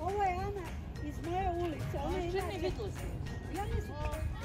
Ovo je Ana iz moje ulice. Ona je inače... Ja nisam...